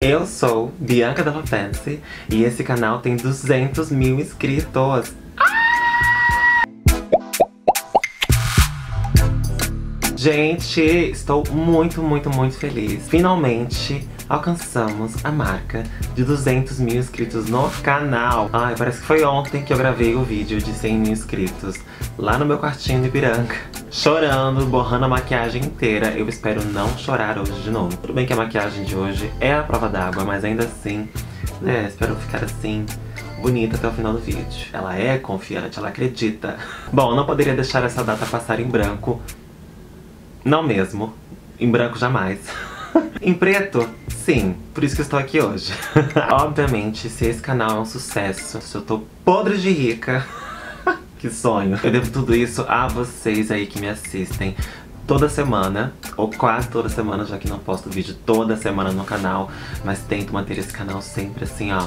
Eu sou Bianca Della Fancy e esse canal tem 200 mil inscritos. Gente, estou muito, muito, muito feliz. Finalmente alcançamos a marca de 200 mil inscritos no canal. Ai, parece que foi ontem que eu gravei o vídeo de 100 mil inscritos lá no meu quartinho de Piranga. Chorando, borrando a maquiagem inteira. Eu espero não chorar hoje de novo. Tudo bem que a maquiagem de hoje é a prova d'água, mas ainda assim, né, espero ficar assim bonita até o final do vídeo. Ela é confiante, ela acredita. Bom, não poderia deixar essa data passar em branco não mesmo. Em branco jamais. em preto? Sim, por isso que eu estou aqui hoje. Obviamente, se esse canal é um sucesso, se eu tô podre de rica, que sonho. Eu devo tudo isso a vocês aí que me assistem toda semana, ou quase toda semana, já que não posto vídeo toda semana no canal, mas tento manter esse canal sempre assim, ó,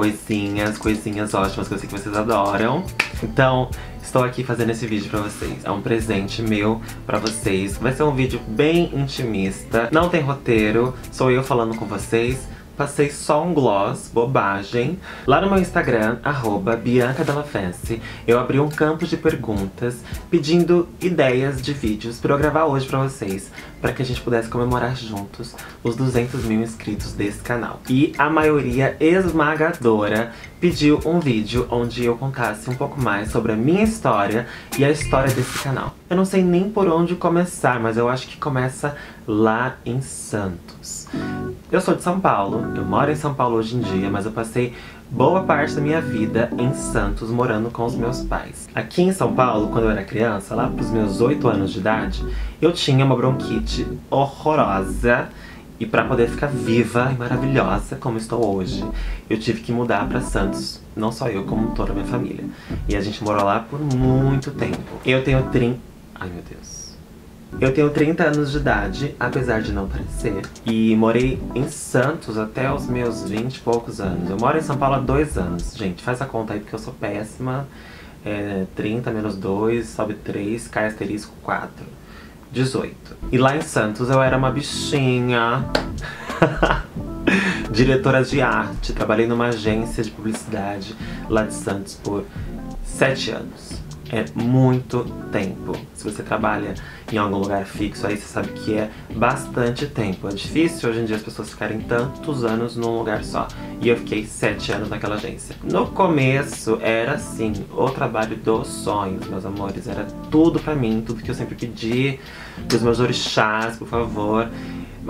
coisinhas, coisinhas ótimas que eu sei que vocês adoram. Então, estou aqui fazendo esse vídeo pra vocês. É um presente meu pra vocês. Vai ser um vídeo bem intimista, não tem roteiro, sou eu falando com vocês. Passei só um gloss, bobagem. Lá no meu Instagram, arroba eu abri um campo de perguntas pedindo ideias de vídeos pra eu gravar hoje pra vocês para que a gente pudesse comemorar juntos os 200 mil inscritos desse canal. E a maioria esmagadora pediu um vídeo onde eu contasse um pouco mais sobre a minha história e a história desse canal. Eu não sei nem por onde começar, mas eu acho que começa lá em Santos. Eu sou de São Paulo, eu moro em São Paulo hoje em dia, mas eu passei boa parte da minha vida em Santos, morando com os meus pais. Aqui em São Paulo, quando eu era criança, lá pros meus 8 anos de idade, eu tinha uma bronquite horrorosa e para poder ficar viva e maravilhosa como estou hoje, eu tive que mudar para Santos. Não só eu, como toda a minha família. E a gente morou lá por muito tempo. Eu tenho 30... Ai, meu Deus. Eu tenho 30 anos de idade, apesar de não parecer. E morei em Santos até os meus 20 e poucos anos. Eu moro em São Paulo há dois anos. Gente, faz a conta aí porque eu sou péssima. É, 30 menos 2, sobe 3, cai asterisco 4. 18. E lá em Santos eu era uma bichinha. Diretora de arte. Trabalhei numa agência de publicidade lá de Santos por 7 anos é muito tempo. Se você trabalha em algum lugar fixo, aí você sabe que é bastante tempo. É difícil hoje em dia as pessoas ficarem tantos anos num lugar só. E eu fiquei sete anos naquela agência. No começo era assim, o trabalho dos sonhos, meus amores. Era tudo pra mim, tudo que eu sempre pedi. Dos meus orixás, por favor.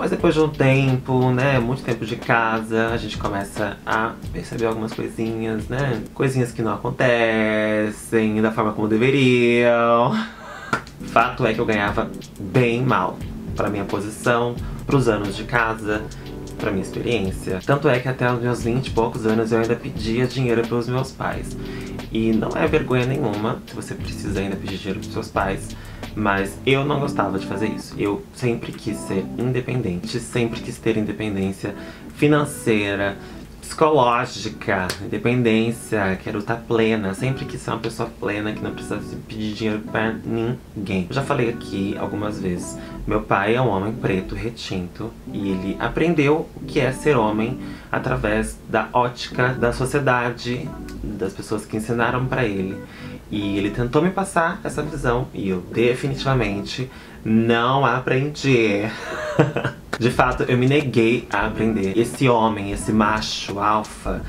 Mas depois de um tempo, né, muito tempo de casa, a gente começa a perceber algumas coisinhas, né? Coisinhas que não acontecem da forma como deveriam. Fato é que eu ganhava bem mal para minha posição, para os anos de casa, para minha experiência. Tanto é que até os meus 20 e poucos anos eu ainda pedia dinheiro pelos meus pais. E não é vergonha nenhuma se você precisa ainda pedir dinheiro pros seus pais. Mas eu não gostava de fazer isso. Eu sempre quis ser independente, sempre quis ter independência financeira, psicológica, independência, quero estar plena. Sempre quis ser uma pessoa plena que não precisasse pedir dinheiro pra ninguém. Eu já falei aqui algumas vezes. Meu pai é um homem preto, retinto, e ele aprendeu o que é ser homem através da ótica da sociedade, das pessoas que ensinaram para ele. E ele tentou me passar essa visão e eu definitivamente não aprendi. De fato, eu me neguei a aprender. Esse homem, esse macho alfa,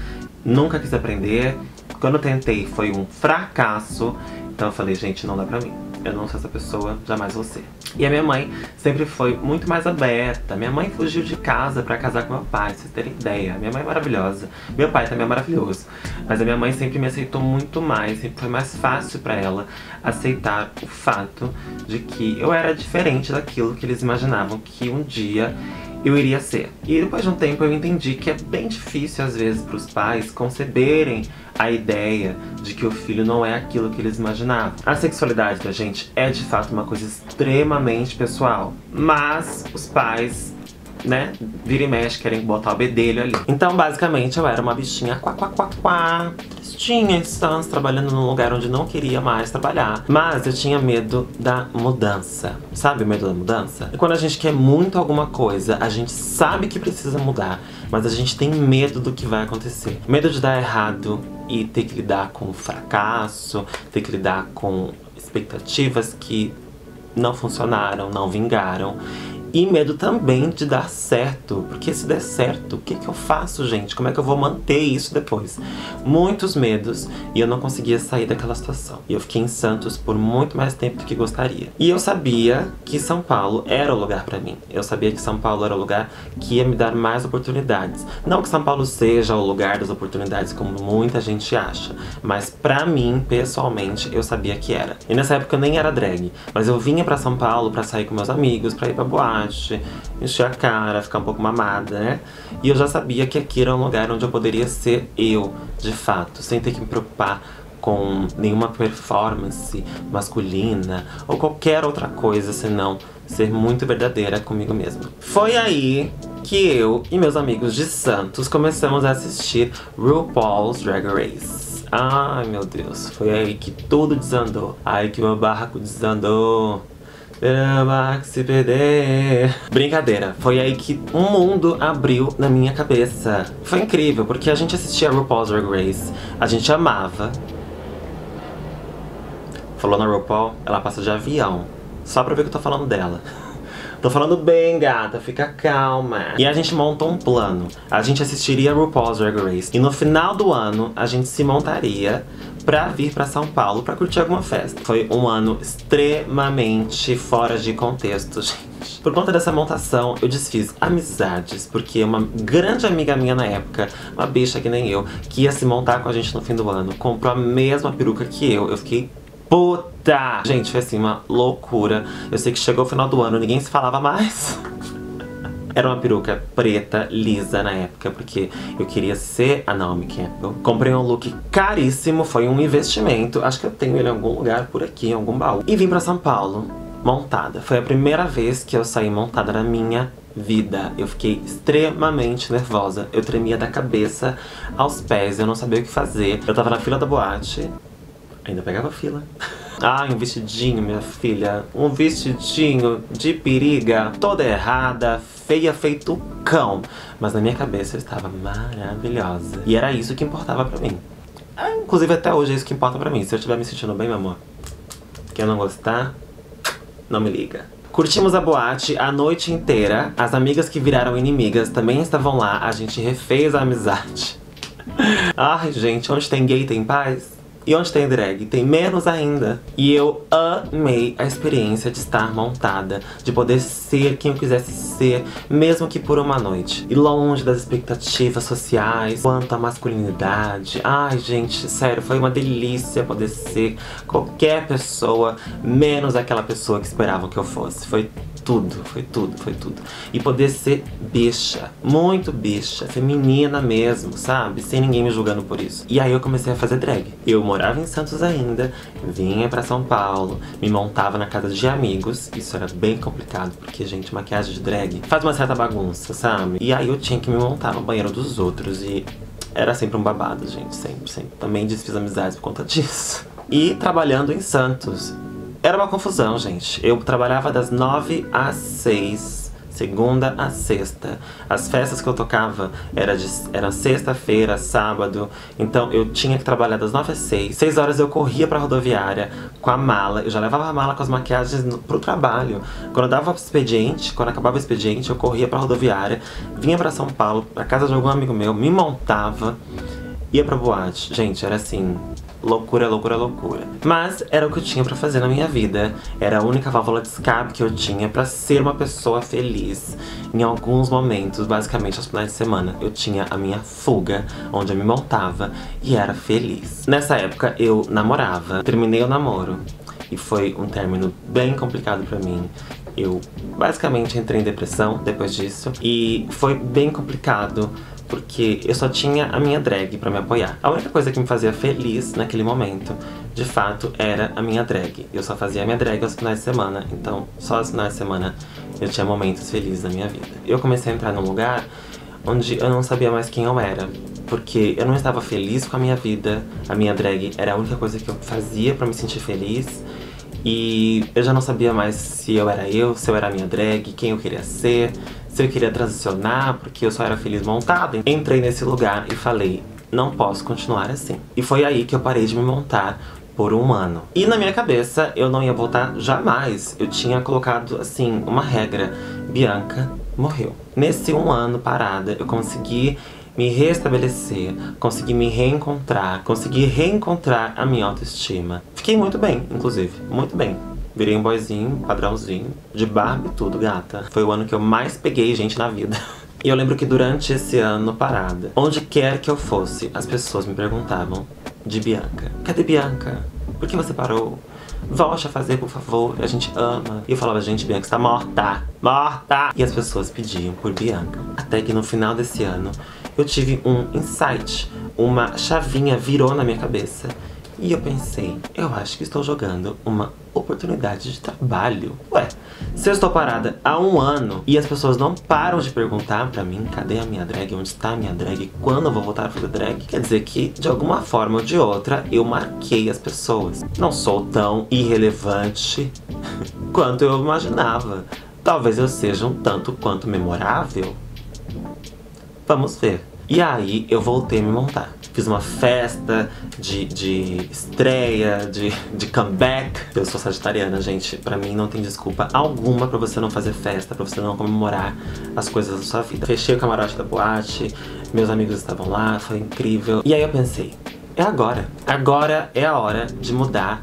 nunca quis aprender. Quando eu tentei, foi um fracasso. Então eu falei, gente, não dá pra mim eu não sou essa pessoa, jamais ser. E a minha mãe sempre foi muito mais aberta. Minha mãe fugiu de casa pra casar com meu pai, pra vocês terem ideia. Minha mãe é maravilhosa. Meu pai também é maravilhoso. Mas a minha mãe sempre me aceitou muito mais, sempre foi mais fácil pra ela aceitar o fato de que eu era diferente daquilo que eles imaginavam que um dia eu iria ser. E depois de um tempo eu entendi que é bem difícil às vezes para os pais conceberem a ideia de que o filho não é aquilo que eles imaginavam. A sexualidade da gente é de fato uma coisa extremamente pessoal, mas os pais né, vira e mexe, querem botar o bedelho ali. Então, basicamente, eu era uma bichinha quá, quá, quá, quá, tinha instância trabalhando num lugar onde não queria mais trabalhar. Mas eu tinha medo da mudança. Sabe o medo da mudança? E quando a gente quer muito alguma coisa, a gente sabe que precisa mudar, mas a gente tem medo do que vai acontecer. Medo de dar errado e ter que lidar com o fracasso, ter que lidar com expectativas que não funcionaram, não vingaram. E medo também de dar certo, porque se der certo, o que, que eu faço, gente? Como é que eu vou manter isso depois? Muitos medos e eu não conseguia sair daquela situação. E eu fiquei em Santos por muito mais tempo do que gostaria. E eu sabia que São Paulo era o lugar para mim. Eu sabia que São Paulo era o lugar que ia me dar mais oportunidades. Não que São Paulo seja o lugar das oportunidades, como muita gente acha, mas para mim, pessoalmente, eu sabia que era. E nessa época eu nem era drag, mas eu vinha para São Paulo para sair com meus amigos, para ir pra boate encher a cara, ficar um pouco mamada, né? E eu já sabia que aqui era um lugar onde eu poderia ser eu, de fato, sem ter que me preocupar com nenhuma performance masculina ou qualquer outra coisa, senão ser muito verdadeira comigo mesma. Foi aí que eu e meus amigos de Santos começamos a assistir RuPaul's Drag Race. Ai meu Deus, foi aí que tudo desandou. Ai que meu barraco desandou. Se perder. Brincadeira, foi aí que um mundo abriu na minha cabeça. Foi incrível, porque a gente assistia RuPaul's Drag Race, a gente amava. Falou na RuPaul, ela passa de avião. Só pra ver que eu tô falando dela. Tô falando bem, gata, fica calma. E a gente montou um plano. A gente assistiria RuPaul's Drag Race. E no final do ano, a gente se montaria pra vir pra São Paulo pra curtir alguma festa. Foi um ano extremamente fora de contexto, gente. Por conta dessa montação, eu desfiz amizades, porque uma grande amiga minha na época, uma bicha que nem eu, que ia se montar com a gente no fim do ano, comprou a mesma peruca que eu. Eu fiquei puta! Gente, foi assim, uma loucura. Eu sei que chegou o final do ano, ninguém se falava mais. Era uma peruca preta, lisa na época, porque eu queria ser a Naomi Campbell. Comprei um look caríssimo, foi um investimento. Acho que eu tenho ele em algum lugar por aqui, em algum baú. E vim pra São Paulo, montada. Foi a primeira vez que eu saí montada na minha vida. Eu fiquei extremamente nervosa. Eu tremia da cabeça aos pés, eu não sabia o que fazer. Eu tava na fila da boate, Ainda pegava fila. Ai, um vestidinho, minha filha. Um vestidinho de periga, toda errada, feia, feito cão. Mas na minha cabeça eu estava maravilhosa. E era isso que importava pra mim. Ah, inclusive até hoje é isso que importa pra mim. Se eu estiver me sentindo bem, meu amor, quem não gostar, não me liga. Curtimos a boate a noite inteira. As amigas que viraram inimigas também estavam lá. A gente refez a amizade. Ai, gente, onde tem gay tem paz? E onde tem drag, tem menos ainda. E eu amei a experiência de estar montada, de poder ser quem eu quisesse ser, mesmo que por uma noite. E longe das expectativas sociais, quanto à masculinidade. Ai, gente, sério, foi uma delícia poder ser qualquer pessoa, menos aquela pessoa que esperavam que eu fosse. Foi tudo, foi tudo, foi tudo. E poder ser bicha, muito bicha, feminina mesmo, sabe? Sem ninguém me julgando por isso. E aí eu comecei a fazer drag. Eu morava em Santos ainda, vinha pra São Paulo, me montava na casa de amigos. Isso era bem complicado, porque, gente, maquiagem de drag faz uma certa bagunça, sabe? E aí eu tinha que me montar no banheiro dos outros e era sempre um babado, gente, sempre, sempre. Também desfiz amizades por conta disso. E trabalhando em Santos, era uma confusão, gente. Eu trabalhava das nove às seis, segunda a sexta. As festas que eu tocava era era sexta-feira, sábado. Então eu tinha que trabalhar das nove às seis. Seis horas eu corria pra rodoviária com a mala. Eu já levava a mala com as maquiagens no, pro trabalho. Quando eu dava expediente, quando acabava o expediente, eu corria pra rodoviária, vinha pra São Paulo, pra casa de algum amigo meu, me montava, ia pra boate. Gente, era assim, loucura, loucura, loucura. Mas era o que eu tinha pra fazer na minha vida. Era a única válvula de escape que eu tinha pra ser uma pessoa feliz. Em alguns momentos, basicamente aos finais de semana, eu tinha a minha fuga, onde eu me montava e era feliz. Nessa época eu namorava, terminei o namoro. E foi um término bem complicado pra mim. Eu basicamente entrei em depressão depois disso. E foi bem complicado porque eu só tinha a minha drag pra me apoiar. A única coisa que me fazia feliz naquele momento, de fato, era a minha drag. Eu só fazia a minha drag aos finais de semana, então só aos finais de semana eu tinha momentos felizes na minha vida. Eu comecei a entrar num lugar onde eu não sabia mais quem eu era. Porque eu não estava feliz com a minha vida, a minha drag era a única coisa que eu fazia pra me sentir feliz. E eu já não sabia mais se eu era eu, se eu era a minha drag, quem eu queria ser, se eu queria transicionar, porque eu só era feliz montada. Entrei nesse lugar e falei, não posso continuar assim. E foi aí que eu parei de me montar por um ano. E na minha cabeça, eu não ia voltar jamais. Eu tinha colocado, assim, uma regra. Bianca morreu. Nesse um ano parada, eu consegui me restabelecer, consegui me reencontrar, consegui reencontrar a minha autoestima. Fiquei muito bem, inclusive, muito bem. Virei um boyzinho, padrãozinho, de barba e tudo, gata. Foi o ano que eu mais peguei gente na vida. E eu lembro que durante esse ano parada, onde quer que eu fosse, as pessoas me perguntavam de Bianca. Cadê Bianca? Por que você parou? Volte a fazer, por favor, a gente ama. E eu falava, gente, Bianca está morta, morta! E as pessoas pediam por Bianca. Até que no final desse ano, eu tive um insight, uma chavinha virou na minha cabeça. E eu pensei, eu acho que estou jogando uma oportunidade de trabalho. Ué, se eu estou parada há um ano e as pessoas não param de perguntar pra mim cadê a minha drag, onde está a minha drag, quando eu vou voltar a fazer drag, quer dizer que, de alguma forma ou de outra, eu marquei as pessoas. Não sou tão irrelevante quanto eu imaginava. Talvez eu seja um tanto quanto memorável. Vamos ver. E aí eu voltei a me montar. Fiz uma festa de, de estreia, de, de comeback. Eu sou sagitariana, gente. Pra mim não tem desculpa alguma pra você não fazer festa, pra você não comemorar as coisas da sua vida. Fechei o camarote da boate, meus amigos estavam lá, foi incrível. E aí eu pensei, é agora. Agora é a hora de mudar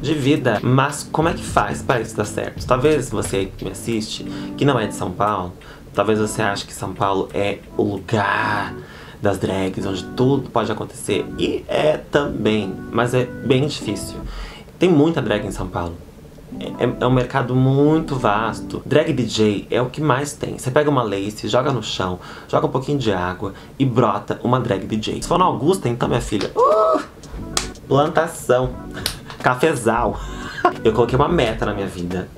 de vida. Mas como é que faz para isso dar certo? Talvez você que me assiste, que não é de São Paulo, talvez você ache que São Paulo é o lugar das drags, onde tudo pode acontecer. E é também, mas é bem difícil. Tem muita drag em São Paulo. É, é, um mercado muito vasto. Drag DJ é o que mais tem. Você pega uma lace, joga no chão, joga um pouquinho de água e brota uma drag DJ. Se for na Augusta, então, minha filha, uh, plantação, cafezal. Eu coloquei uma meta na minha vida.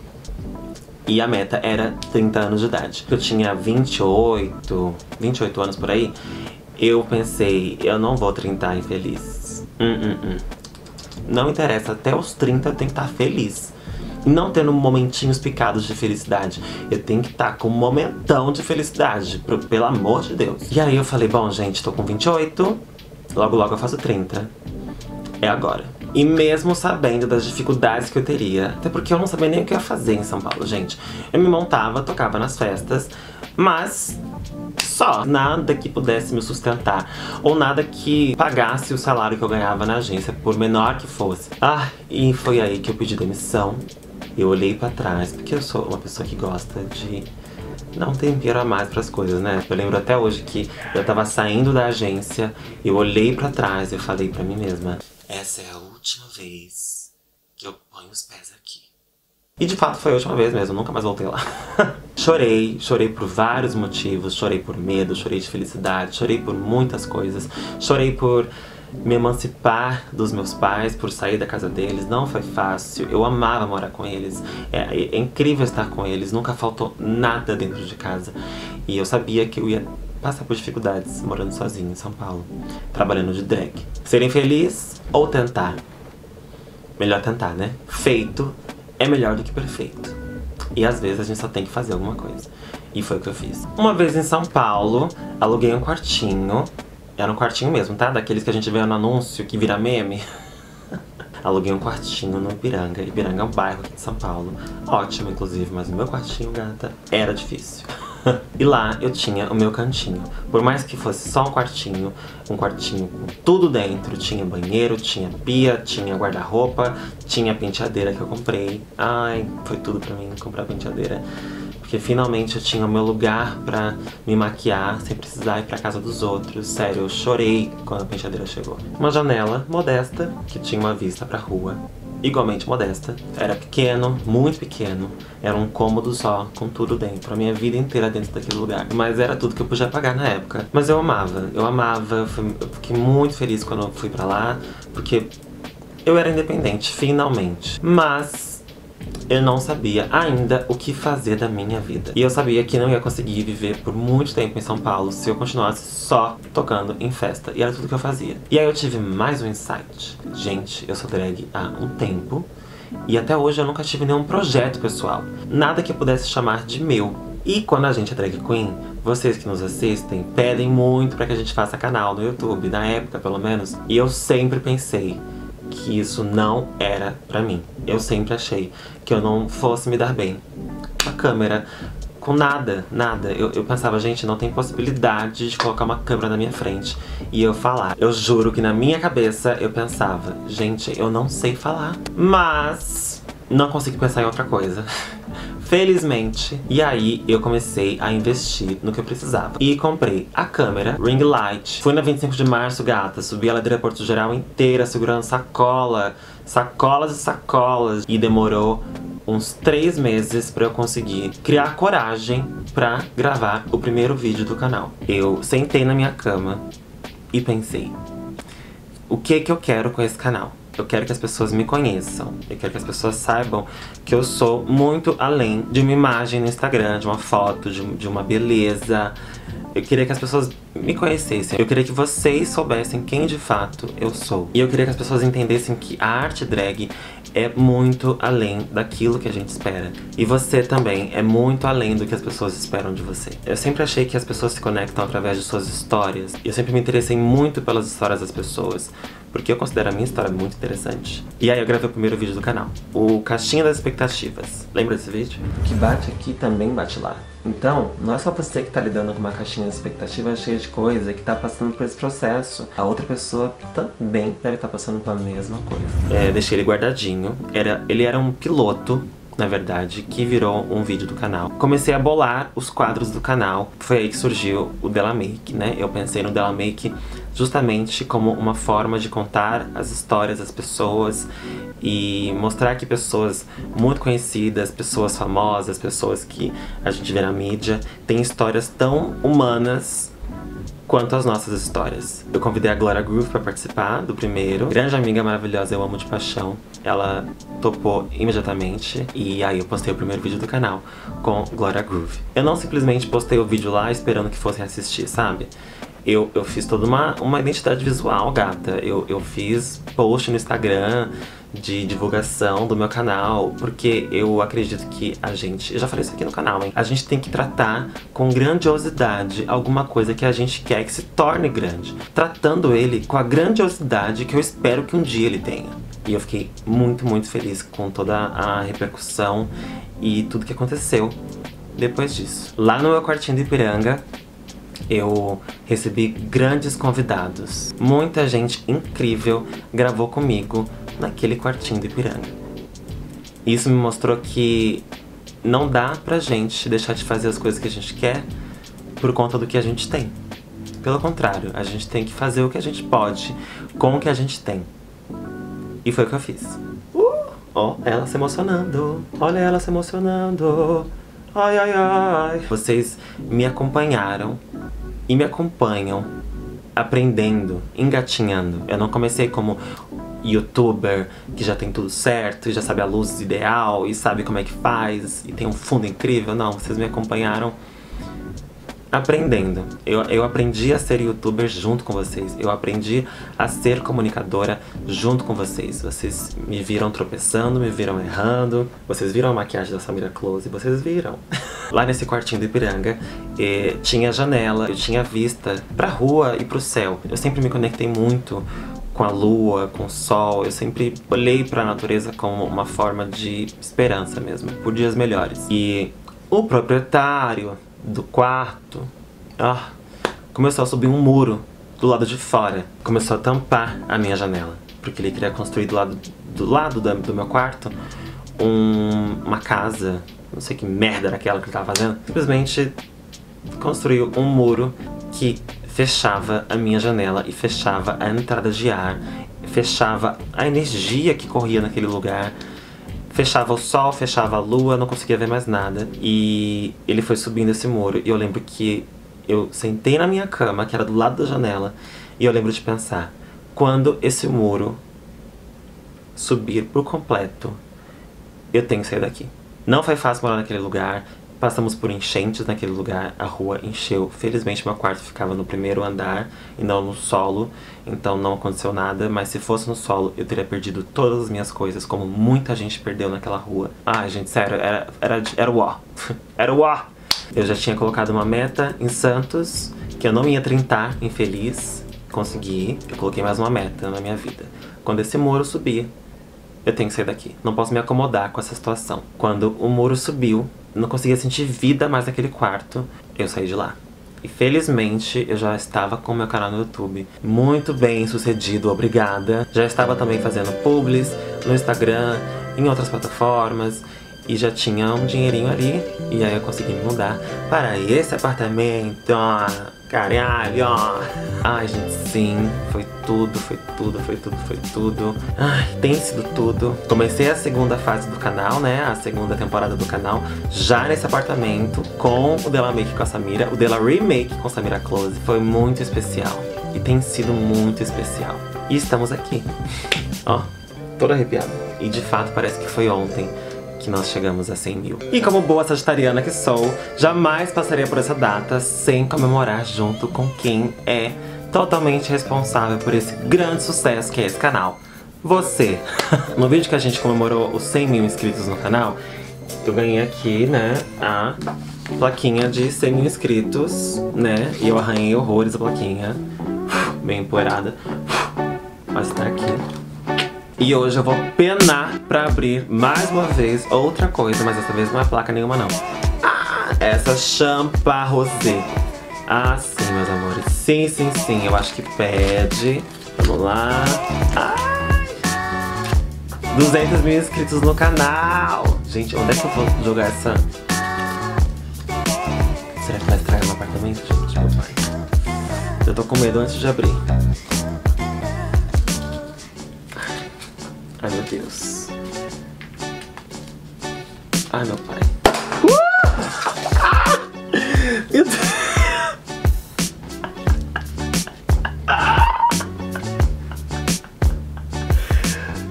E a meta era 30 anos de idade. Eu tinha 28, 28 anos por aí eu pensei, eu não vou 30 infeliz. Hum, hum, hum. Não interessa, até os 30 eu tenho que estar feliz. Não tendo momentinhos picados de felicidade. Eu tenho que estar com um momentão de felicidade, pro, pelo amor de Deus. E aí eu falei, bom, gente, tô com 28, logo logo eu faço 30. É agora. E mesmo sabendo das dificuldades que eu teria, até porque eu não sabia nem o que eu ia fazer em São Paulo, gente. Eu me montava, tocava nas festas, mas só. Nada que pudesse me sustentar. Ou nada que pagasse o salário que eu ganhava na agência, por menor que fosse. Ah, e foi aí que eu pedi demissão. Eu olhei para trás, porque eu sou uma pessoa que gosta de dar um tempero a mais pras coisas, né? Eu lembro até hoje que eu tava saindo da agência, eu olhei para trás e eu falei para mim mesma: essa é a última vez que eu ponho os pés aqui. E de fato foi a última vez mesmo, nunca mais voltei lá. chorei, chorei por vários motivos, chorei por medo, chorei de felicidade, chorei por muitas coisas, chorei por me emancipar dos meus pais, por sair da casa deles, não foi fácil. Eu amava morar com eles, é, é incrível estar com eles, nunca faltou nada dentro de casa. E eu sabia que eu ia passar por dificuldades morando sozinho em São Paulo, trabalhando de drag. Ser infeliz ou tentar? Melhor tentar, né? Feito é melhor do que perfeito. E às vezes a gente só tem que fazer alguma coisa. E foi o que eu fiz. Uma vez em São Paulo, aluguei um quartinho. Era um quartinho mesmo, tá? Daqueles que a gente vê no anúncio que vira meme. aluguei um quartinho no Ipiranga. Ipiranga é um bairro aqui de São Paulo. Ótimo, inclusive, mas o meu quartinho, gata, era difícil. e lá eu tinha o meu cantinho. Por mais que fosse só um quartinho, um quartinho com tudo dentro. Tinha banheiro, tinha pia, tinha guarda-roupa, tinha penteadeira que eu comprei. Ai, foi tudo pra mim comprar penteadeira. Porque finalmente eu tinha o meu lugar pra me maquiar sem precisar ir pra casa dos outros. Sério, eu chorei quando a penteadeira chegou. Uma janela modesta que tinha uma vista pra rua igualmente modesta. Era pequeno, muito pequeno. Era um cômodo só, com tudo dentro. A minha vida inteira dentro daquele lugar. Mas era tudo que eu podia pagar na época. Mas eu amava, eu amava. Eu fiquei muito feliz quando eu fui pra lá, porque eu era independente, finalmente. Mas eu não sabia ainda o que fazer da minha vida. E eu sabia que não ia conseguir viver por muito tempo em São Paulo se eu continuasse só tocando em festa. E era tudo que eu fazia. E aí eu tive mais um insight. Gente, eu sou drag há um tempo. E até hoje eu nunca tive nenhum projeto pessoal. Nada que eu pudesse chamar de meu. E quando a gente é drag queen, vocês que nos assistem pedem muito para que a gente faça canal no YouTube, na época pelo menos. E eu sempre pensei que isso não era pra mim. Eu sempre achei que eu não fosse me dar bem com a câmera, com nada, nada. Eu, eu pensava, gente, não tem possibilidade de colocar uma câmera na minha frente e eu falar. Eu juro que na minha cabeça eu pensava, gente, eu não sei falar. Mas não consegui pensar em outra coisa. Felizmente. E aí eu comecei a investir no que eu precisava. E comprei a câmera, ring light. Fui na 25 de março, gata. Subi a ladeira Porto Geral inteira, segurando sacola. Sacolas e sacolas. E demorou uns três meses para eu conseguir criar coragem para gravar o primeiro vídeo do canal. Eu sentei na minha cama e pensei, o que que eu quero com esse canal? Eu quero que as pessoas me conheçam. Eu quero que as pessoas saibam que eu sou muito além de uma imagem no Instagram, de uma foto, de, de uma beleza. Eu queria que as pessoas me conhecessem. Eu queria que vocês soubessem quem de fato eu sou. E eu queria que as pessoas entendessem que a arte drag é muito além daquilo que a gente espera. E você também é muito além do que as pessoas esperam de você. Eu sempre achei que as pessoas se conectam através de suas histórias. Eu sempre me interessei muito pelas histórias das pessoas porque eu considero a minha história muito interessante. E aí eu gravei o primeiro vídeo do canal, o Caixinha das Expectativas. Lembra desse vídeo? O que bate aqui também bate lá. Então, não é só você que tá lidando com uma caixinha de expectativas cheia de coisa que tá passando por esse processo. A outra pessoa também deve estar tá passando pela mesma coisa. É, deixei ele guardadinho. Era, ele era um piloto na verdade, que virou um vídeo do canal. Comecei a bolar os quadros do canal, foi aí que surgiu o Della Make, né? Eu pensei no Della Make justamente como uma forma de contar as histórias das pessoas e mostrar que pessoas muito conhecidas, pessoas famosas, pessoas que a gente vê na mídia, têm histórias tão humanas quanto as nossas histórias. Eu convidei a Glória Groove para participar do primeiro. Grande amiga maravilhosa, eu amo de paixão. Ela topou imediatamente e aí eu postei o primeiro vídeo do canal com Glória Groove. Eu não simplesmente postei o vídeo lá esperando que fossem assistir, sabe? Eu, eu fiz toda uma, uma identidade visual, gata. Eu, eu fiz post no Instagram, de divulgação do meu canal, porque eu acredito que a gente, eu já falei isso aqui no canal, hein? A gente tem que tratar com grandiosidade alguma coisa que a gente quer que se torne grande, tratando ele com a grandiosidade que eu espero que um dia ele tenha. E eu fiquei muito, muito feliz com toda a repercussão e tudo que aconteceu depois disso. Lá no meu quartinho de Ipiranga, eu recebi grandes convidados. Muita gente incrível gravou comigo naquele quartinho do Ipiranga. Isso me mostrou que não dá pra gente deixar de fazer as coisas que a gente quer por conta do que a gente tem. Pelo contrário, a gente tem que fazer o que a gente pode com o que a gente tem. E foi o que eu fiz. Uh, ó, ela se emocionando. Olha ela se emocionando. Ai, ai, ai. Vocês me acompanharam e me acompanham aprendendo, engatinhando. Eu não comecei como youtuber que já tem tudo certo, já sabe a luz ideal e sabe como é que faz e tem um fundo incrível. Não, vocês me acompanharam aprendendo. Eu, eu aprendi a ser youtuber junto com vocês. Eu aprendi a ser comunicadora junto com vocês. Vocês me viram tropeçando, me viram errando. Vocês viram a maquiagem da Samira Close, vocês viram. Lá nesse quartinho do Ipiranga, eh, tinha janela, eu tinha vista pra rua e pro céu. Eu sempre me conectei muito com a lua, com o sol. Eu sempre olhei para a natureza como uma forma de esperança mesmo, por dias melhores. E o proprietário do quarto ah, começou a subir um muro do lado de fora. Começou a tampar a minha janela, porque ele queria construir do lado do, lado do, do meu quarto um, uma casa. Não sei que merda era aquela que ele tava fazendo. Simplesmente construiu um muro que fechava a minha janela e fechava a entrada de ar, fechava a energia que corria naquele lugar, fechava o sol, fechava a lua, não conseguia ver mais nada. E ele foi subindo esse muro e eu lembro que eu sentei na minha cama, que era do lado da janela, e eu lembro de pensar, quando esse muro subir por completo, eu tenho que sair daqui. Não foi fácil morar naquele lugar. Passamos por enchentes naquele lugar, a rua encheu. Felizmente meu quarto ficava no primeiro andar e não no solo, então não aconteceu nada. Mas se fosse no solo, eu teria perdido todas as minhas coisas, como muita gente perdeu naquela rua. Ai, gente, sério, era, era, era o ó. era o ó. Eu já tinha colocado uma meta em Santos, que eu não ia trintar infeliz. Consegui, eu coloquei mais uma meta na minha vida. Quando esse muro subir, eu tenho que sair daqui. Não posso me acomodar com essa situação. Quando o muro subiu, não conseguia sentir vida mais naquele quarto, eu saí de lá. E felizmente eu já estava com meu canal no YouTube muito bem sucedido, obrigada. Já estava também fazendo publis no Instagram, em outras plataformas. E já tinha um dinheirinho ali. E aí eu consegui me mudar para esse apartamento. Caralho! Ai, gente, sim. Foi tudo, foi tudo, foi tudo, foi tudo. Ai, tem sido tudo. Comecei a segunda fase do canal, né? A segunda temporada do canal. Já nesse apartamento, com o Dela Make com a Samira. O Dela Remake com a Samira Close. Foi muito especial. E tem sido muito especial. E estamos aqui. Ó, toda arrepiada. E de fato parece que foi ontem que nós chegamos a 100 mil. E como boa sagitariana que sou, jamais passaria por essa data sem comemorar junto com quem é totalmente responsável por esse grande sucesso que é esse canal. Você! no vídeo que a gente comemorou os 100 mil inscritos no canal, eu ganhei aqui, né, a plaquinha de 100 mil inscritos, né? E eu arranhei horrores a plaquinha, bem empoeirada. Mas tá aqui. E hoje eu vou penar pra abrir mais uma vez outra coisa, mas dessa vez não é placa nenhuma não. Ah, essa champa rosé. Ah, sim, meus amores. Sim, sim, sim. Eu acho que pede. Vamos lá. Ai. 200 mil inscritos no canal. Gente, onde é que eu vou jogar essa... Será que vai estragar no apartamento, gente? Eu tô com medo antes de abrir. Ai, meu Deus. Ai, meu pai. Uh! Ah! Meu Deus.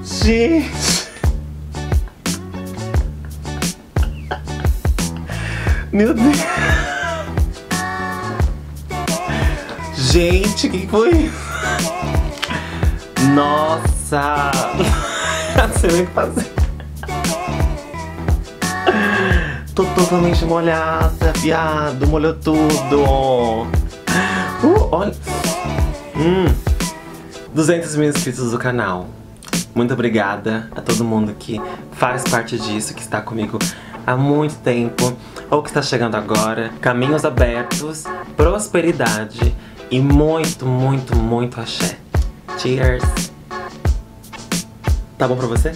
Gente. Meu Deus. Gente, que foi? Nossa! o que fazer. Tô totalmente molhada, viado. Molhou tudo. Uh, olha. Hum. 200 mil inscritos do canal. Muito obrigada a todo mundo que faz parte disso, que está comigo há muito tempo ou que está chegando agora. Caminhos abertos, prosperidade e muito, muito, muito axé. Cheers! Tá bom pra você?